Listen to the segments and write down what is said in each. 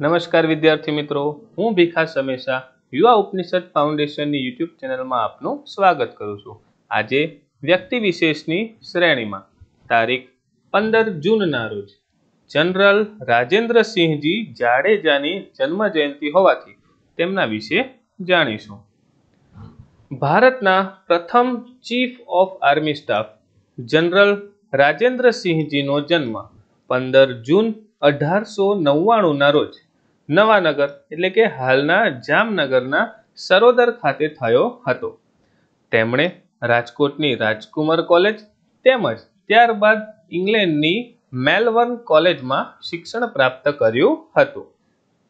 નમસ્કાર વિદ્યાર્થી મિત્રો, હું ભીખા સમેશા યુવા ઉપનિષદ ફાઉન્ડેશનની યુટ્યુબ ચેનલમાં આપનું સ્વાગત કરું છું. આજે વ્યક્તિ વિશેષની શ્રેણીમાં, તારીખ પંદર જૂનના રોજ, જનરલ રાજેન્દ્રસિંહજી જાડેજાની જન્મ જયંતિ હોવાથી તેમના વિશે જાણીશું. ભારતના પ્રથમ chief of army staff, general રાજેન્દ્રસિંહજીનો જન્મ પંદર જૂન અઢારસો નવ્વાણુંના રોજ નવાનગર, એટલે કે હાલના જામનગરના સરોદર ખાતે થયો હતો. તેમણે રાજકોટની રાજકુમાર કોલેજ તેમજ ત્યારબાદ ઇંગ્લેન્ડની મેલબર્ન કોલેજમાં શિક્ષણ પ્રાપ્ત કર્યું હતું.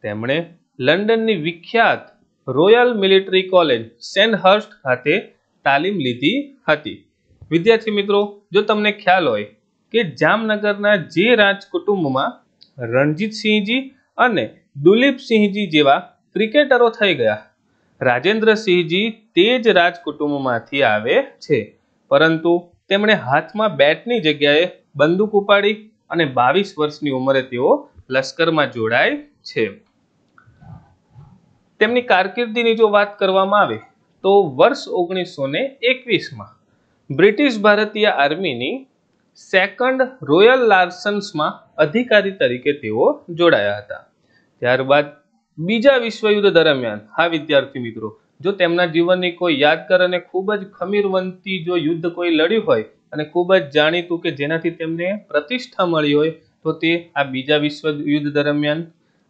તેમણે લંડનની વિખ્યાત રોયલ મિલિટરી કોલેજ સેન્ડહર્સ્ટ ખાતે તાલીમ લીધી હતી. વિદ્યાર્થી મિત્રો, જો તમને ખ્યાલ હોય કે જામનગરના જે રાજકુટુંબમાં રણજીતસિંહજી અને દુલીપસિંહજી જેવા ક્રિકેટરો થઈ ગયા. રાજેન્દ્રસિંહજી તે જ રાજકુટુંબમાંથી આવે છે. પરંતુ તેમણે હાથમાં બેટની જગ્યાએ બંદૂક ઉપાડી અને બાવીસ વર્ષની ઉંમરે તેઓ લશ્કરમાં જોડાય છે. તેમની કારકિર્દીની જો વાત કરવામાં આવે, તો વર્ષ ઓગણીસો ને એકવીસમાં બ્રિટિશ ભારતીય આર્મીની સેકન્ડ રોયલ લાર્સન્સમાં અધિકારી તરીકે તેઓ જોડાયા હતા. ત્યારબાદ બીજા વિશ્વયુદ્ધ દરમિયાન, હા વિદ્યાર્થી મિત્રો, જો તેમના જીવનની કોઈ યાદગાર અને ખૂબ જ ખમીરવંતી જો યુદ્ધ કોઈ લડ્યું હોય અને ખૂબ જ જાણીતું કે જેનાથી તેમને પ્રતિષ્ઠા મળી હોય, તો તે આ બીજા વિશ્વયુદ્ધ દરમિયાન,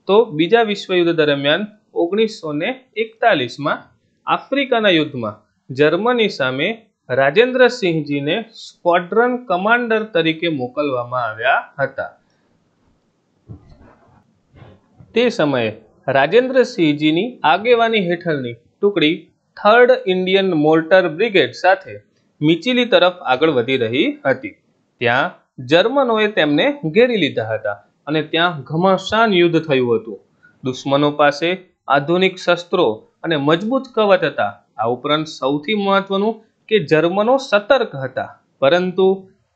તો બીજા વિશ્વયુદ્ધ દરમિયાન ઓગણીસો ને એકતાલીસમાં આફ્રિકાના યુદ્ધમાં જર્મની સામે રાજેન્દ્રસિંહજીને સ્ક્વોડ્રન કમાન્ડર તરીકે મોકલવામાં આવ્યા હતા. તે સમયે રાજેન્દ્રસિંહજીની આગેવાની હેઠળની ટુકડી થર્ડ ઇન્ડિયન મોર્ટર બ્રિગેડ સાથે મિચિલી તરફ આગળ વધી રહી હતી. ત્યાં જર્મનોએ તેમને ઘેરી લીધા હતા અને ત્યાં ઘમાસાન યુદ્ધ થયું હતું. દુશ્મનો પાસે આધુનિક શસ્ત્રો અને મજબૂત કવચ હતા. આ ઉપરાંત સૌથી મહત્વનું કે જર્મનો સતર્ક હતા. પરંતુ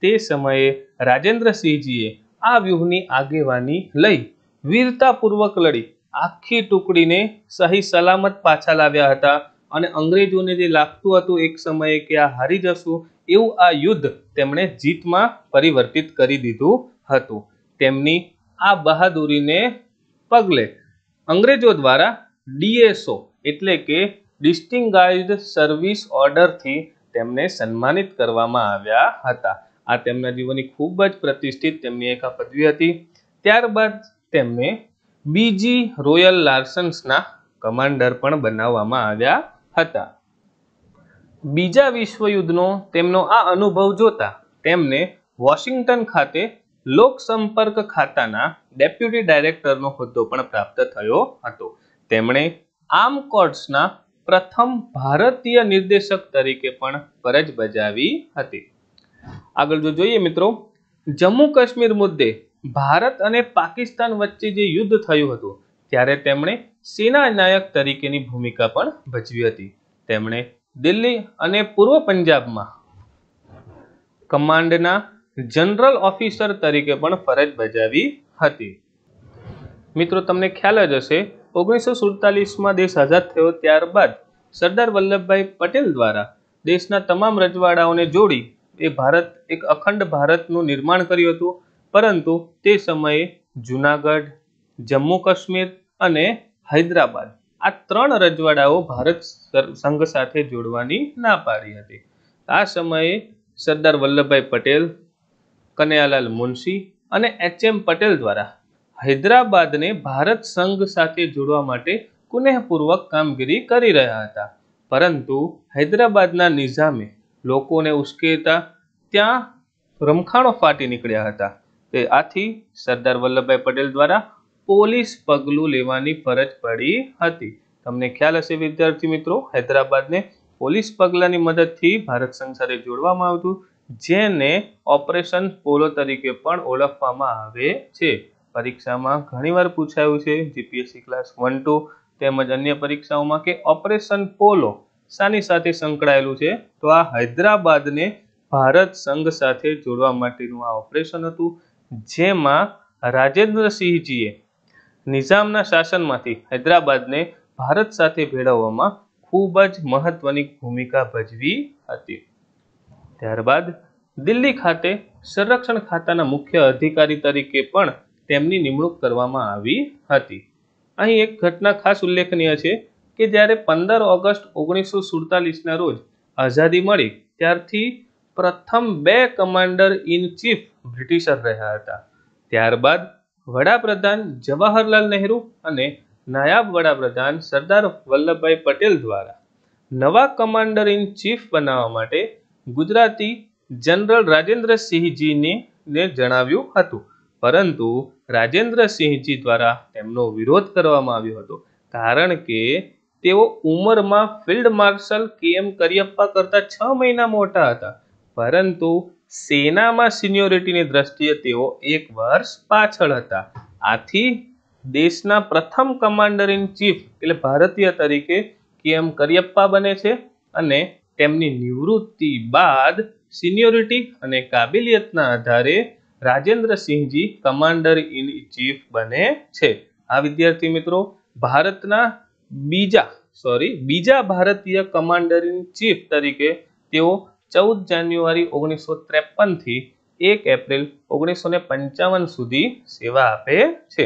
તે સમયે રાજેન્દ્રસિંહજીએ આ વ્યૂહની આગેવાની લઈ વીરતાપૂર્વક લડી. આખી ટુકડીને સહી સલામત પાછા લાવ્યા હતા અને અંગ્રેજોને જે લાગતું હતું એક સમયે કે આ હારી જશું, એવું આ યુદ્ધ તેમણે જીતમાં પરિવર્તિત કરી દીધું હતું. તેમની આ બહાદુરીને પગલે અંગ્રેજો દ્વારા ડીએસઓ એટલે કે ડિસ્ટિંગાઇઝડ સર્વિસ ઓર્ડરથી તેમને સન્માનિત કરવામાં આવ્યા હતા. આ તેમના જીવનની ખૂબ જ પ્રતિષ્ઠિત તેમની એક પદવી હતી. ત્યારબાદ તેમને બીજી રોયલ લાર્સન્સના કમાન્ડર પણ બનાવવામાં આવ્યા હતા. બીજા વિશ્વયુદ્ધનો તેમનો આ અનુભવ જોતા તેમને વોશિંગ્ટન ખાતે લોકસંપર્ક ખાતાના ડેપ્યુટી ડાયરેક્ટરનો હોદ્દો પણ પ્રાપ્ત થયો હતો. તેમણે આર્મ કોર્ટ્સના પ્રથમ ભારતીય નિર્દેશક તરીકે પણ ફરજ બજાવી હતી. આગળ જો જોઈએ મિત્રો, જમ્મુ કાશ્મીર મુદ્દે ભારત અને પાકિસ્તાન વચ્ચે જે યુદ્ધ થયું હતું, ત્યારે તેમણે સેના નાયક તરીકેની ભૂમિકા પણ ભજવી હતી. તેમણે દિલ્હી અને પૂર્વ પંજાબમાં કમાન્ડના જનરલ ઓફિસર તરીકે પણ ફરજ બજાવી હતી. મિત્રો, તમને ખ્યાલ જ હશે, ઓગણીસો સુડતાલીસમાં દેશ આઝાદ થયો ત્યારબાદ સરદાર વલ્લભભાઈ પટેલ દ્વારા દેશના તમામ રજવાડાઓને જોડી એ ભારત, એક અખંડ ભારતનું નિર્માણ કર્યું હતું. પરંતુ તે સમયે જુનાગઢ જમ્મુ કાશ્મીર અને હૈદરાબાદ આ ત્રણ રજવાડાઓ ભારત સંઘ સાથે જોડવાની ના પાડી હતી. આ સમયે સરદાર વલ્લભભાઈ પટેલ, કનૈયાલાલ મુનશી અને એચ એમ પટેલ દ્વારા હૈદરાબાદને ભારત સંઘ સાથે જોડવા માટે કુનેહપૂર્વક કામગીરી કરી રહ્યા હતા. પરંતુ હૈદરાબાદના નિઝામે લોકોને ઉશ્કેરતા ત્યાં રમખાણો ફાટી નીકળ્યા હતા. તે આથી સરદાર વલ્લભભાઈ પટેલ દ્વારા પોલીસ પગલું લેવાની ફરજ પડી હતી. તમને ખ્યાલ હશે વિદ્યાર્થી મિત્રો, હૈદરાબાદને પોલીસ પગલાની મદદથી ભારત સંઘ સાથે જોડવામાં આવતું, જેને ઓપરેશન પોલો તરીકે પણ ઓળખવામાં આવે છે. પરીક્ષામાં ઘણીવાર પૂછાયું છે, જીપીએસસી ક્લાસ વન, ટુ તેમજ અન્ય પરીક્ષાઓમાં કે ઓપરેશન પોલો શાની સાથે સંકળાયેલું છે? તો આ હૈદરાબાદને ભારત સંઘ સાથે જોડવા માટેનું આ ઓપરેશન હતું. જેમાં રાજેન્દ્રસિંહજીએ નિઝામના શાસનમાંથી હૈદરાબાદને ભારત સાથે ભેળવવામાં ખૂબ જ મહત્વની ભૂમિકા ભજવી હતી. ત્યારબાદ દિલ્હી ખાતે સંરક્ષણ ખાતાના મુખ્ય અધિકારી તરીકે પણ તેમની નિમણૂક કરવામાં આવી હતી. અહીં એક ઘટના ખાસ ઉલ્લેખનીય છે કે જ્યારે પંદર ઓગસ્ટ ઓગણીસો સુડતાલીસના રોજ આઝાદી મળી, ત્યારથી પ્રથમ બે કમાન્ડર ઇન ચીફ બ્રિટિશર રહ્યા હતા. ત્યારબાદ વડાપ્રધાન જવાહરલાલ નહેરુ અને નાયબ વડાપ્રધાન સરદાર વલ્લભભાઈ પટેલ દ્વારા નવા કમાન્ડર ઇન ચીફ બનાવવા માટે ગુજરાતી જનરલ રાજેન્દ્રસિંહજીને ને જણાવ્યું હતું. પરંતુ રાજેન્દ્રસિંહજી દ્વારા તેમનો વિરોધ કરવામાં આવ્યો હતો, કારણ કે તેઓ ઉંમરમાં ફિલ્ડ માર્શલ કે એમ કરિયપ્પા કરતાં છ મહિના મોટા હતા. પરંતુ સેનામાં સિનિયોરિટીની દ્રષ્ટિએ તેઓ એક વર્ષ પાછળ હતા. આથી દેશના પ્રથમ કમાન્ડર ઇન ચીફ એટલે ભારતીય તરીકે કે એમ કરિયપ્પા બને છે અને તેમની નિવૃત્તિ બાદ સિનિયોરિટી અને કાબિલિયતના આધારે રાજેન્દ્રસિંહજી કમાન્ડર ઇન ચીફ બને છે. આ વિદ્યાર્થી મિત્રો, ભારતના બીજા, સોરી, બીજા ભારતીય કમાન્ડર ઇન ચીફ તરીકે તેઓ ચૌદ જાન્યુઆરી ઓગણીસો ત્રેપનથી એક એપ્રિલ ઓગણીસો પંચાવન સુધી સેવા આપે છે.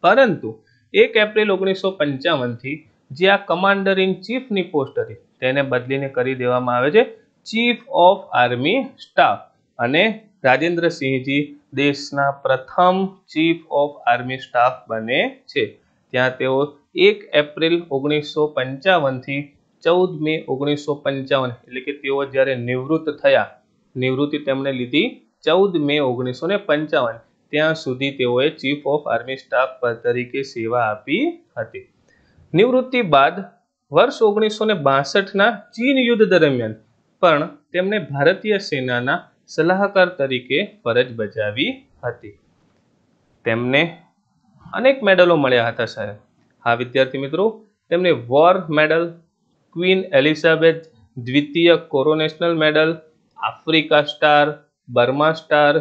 પરંતુ એક એપ્રિલ ઓગણીસો પંચાવનથી જે આ કમાન્ડર ઇન ચીફની પોસ્ટ હતી, તેને બદલીને કરી દેવામાં આવે છે ચીફ ઓફ આર્મી સ્ટાફ. અને રાજેન્દ્રસિંહજી દેશના પ્રથમ ચીફ ઓફ આર્મી સ્ટાફ બને છે. ત્યાં તેઓ એક એપ્રિલ ઓગણીસો પંચાવનથી ચૌદ મે ઓગણીસો પંચાવન. એટલે કે તેઓ જ્યારે નિવૃત્ત થયા, નિવૃત્તિ તેમણે લીધી ચૌદ મે ઓગણીસો પંચાવન. ત્યાં સુધી તેઓએ ચીફ ઓફ આર્મી સ્ટાફ પદ તરીકે સેવા આપી હતી. નિવૃત્તિ બાદ વર્ષ ઓગણીસો ને બાસઠના ચીન યુદ્ધ દરમિયાન પણ તેમણે ભારતીય સેનાના સલાહકાર તરીકે ફરજ બજાવી હતી. તેમને અનેક મેડલો મળ્યા હતા, સાહેબ. હા, વિદ્યાર્થી મિત્રો, તેમને વોર મેડલ ક્વીન એલિઝાબેથ દ્વિતીય coronation medal, Africa star, Burma star,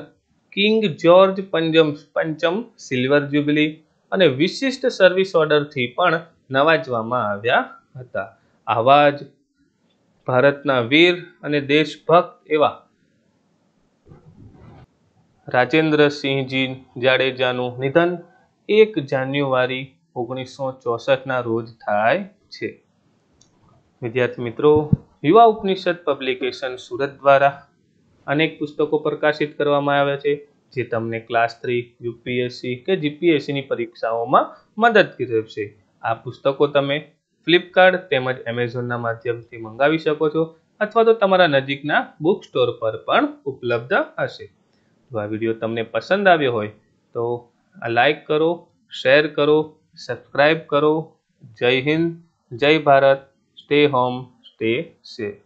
king George પંચમ પંચમ સિલ્વર જ્યુબિલી અને વિશિષ્ટ સર્વિસ ઓર્ડરથી પણ નવાજવામાં આવ્યા હતા. આવા જ ભારતના વીર અને દેશભક્ત એવા રાજેન્દ્રસિંહજી જાડેજાનું નિધન એક જાન્યુઆરી ઓગણીસો ચોસઠના રોજ થાય છે. વિદ્યાર્થી મિત્રો, યુવા ઉપનિષદ પબ્લિકેશન સુરત દ્વારા અનેક પુસ્તકો પ્રકાશિત કરવામાં આવ્યા છે, જે તમને ક્લાસ થ્રી યુપીએસસી કે જીપીએસસીની પરીક્ષાઓમાં મદદ કરશે આ પુસ્તકો તમે ફ્લિપકાર્ટ તેમજ એમેઝોનના માધ્યમથી મંગાવી શકો છો, અથવા તો તમારા નજીકના બુક સ્ટોર પર પણ ઉપલબ્ધ હશે. જો આ વીડિયો તમને પસંદ આવ્યો હોય, તો લાઈક કરો શેર કરો સબસ્ક્રાઈબ કરો. જય હિન્દ, જય Bharat. Stay home stay safe